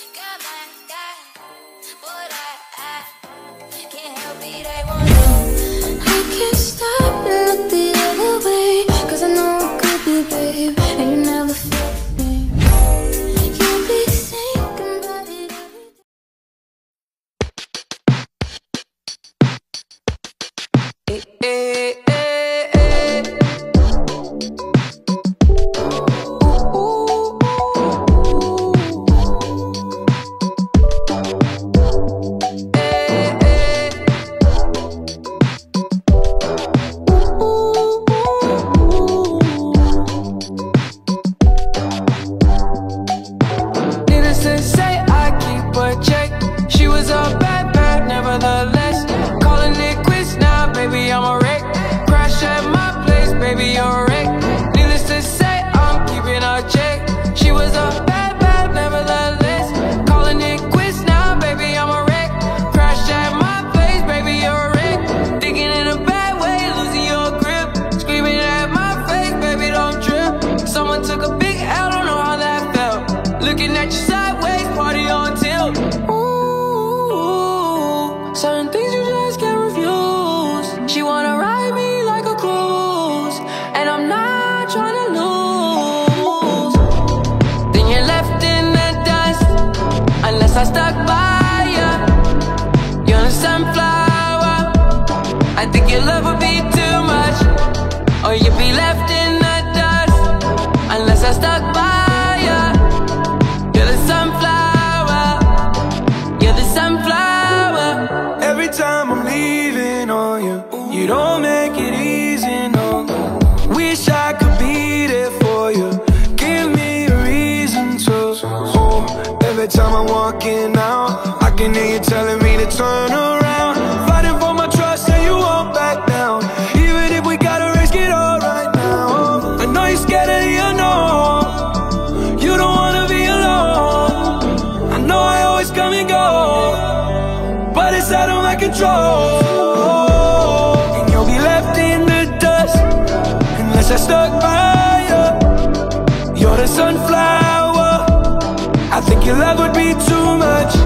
Goodbye. You don't make it easy, no. Wish I could be there for you. Give me a reason to oh, Every time I'm walking out I can hear you telling me to turn around. Fighting for my trust and you won't back down. Even if we gotta risk it all right now. I know you're scared of the unknown. You don't wanna be alone. I know I always come and go But it's out of my control. sunflower. I think your love would be too much.